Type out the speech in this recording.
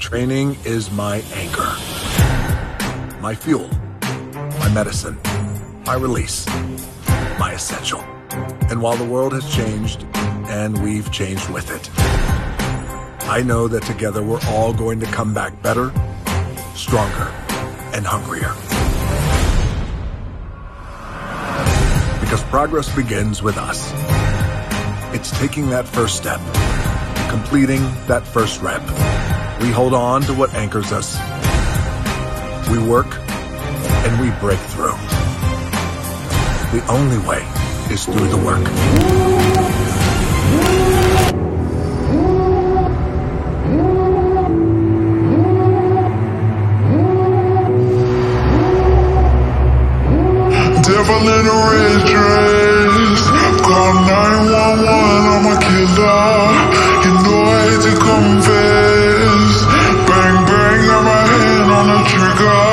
Training is my anchor, my fuel, my medicine, my release, my essential. And while the world has changed, and we've changed with it, I know that together we're all going to come back better, stronger, and hungrier. Because progress begins with us. It's taking that first step, completing that first rep. We hold on to what anchors us. We work and we break through. The only way is through the work. Devil in a red dress. Call 911, I'm a killer. You know I hate to confess. On